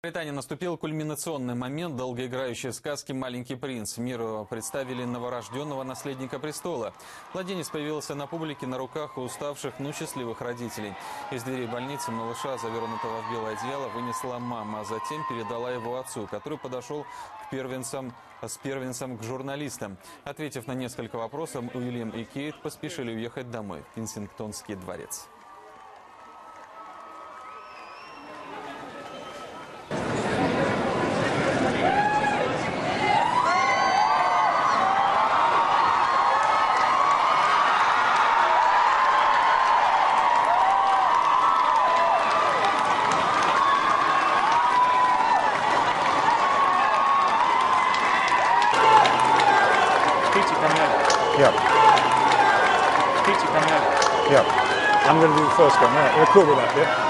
В Британии наступил кульминационный момент долгоиграющей сказки «Маленький принц». Миру представили новорожденного наследника престола. Младенец появился на публике на руках у уставших, но счастливых родителей. Из дверей больницы малыша, завернутого в белое одеяло, вынесла мама, а затем передала его отцу, который подошел к первенцам, с первенцем к журналистам. Ответив на несколько вопросов, Уильям и Кейт поспешили уехать домой, в Кенсингтонский дворец. Peter coming over. Yeah, Peter coming yeah. I'm going to do the first one. Right, you're cool with that, yeah?